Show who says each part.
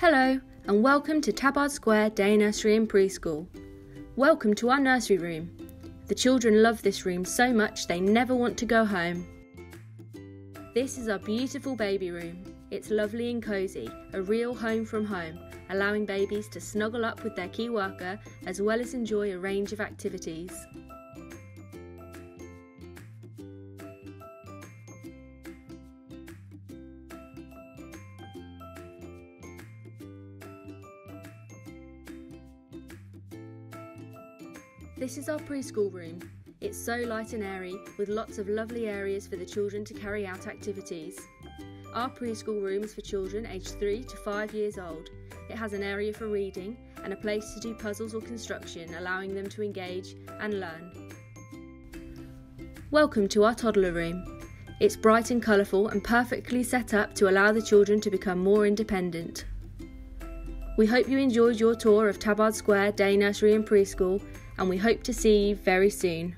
Speaker 1: Hello, and welcome to Tabard Square Day Nursery and Preschool. Welcome to our nursery room. The children love this room so much they never want to go home. This is our beautiful baby room. It's lovely and cosy, a real home from home, allowing babies to snuggle up with their key worker as well as enjoy a range of activities. This is our preschool room. It's so light and airy, with lots of lovely areas for the children to carry out activities. Our preschool room is for children aged 3 to 5 years old. It has an area for reading and a place to do puzzles or construction, allowing them to engage and learn. Welcome to our toddler room. It's bright and colourful and perfectly set up to allow the children to become more independent. We hope you enjoyed your tour of Tabard Square Day Nursery and Preschool and we hope to see you very soon.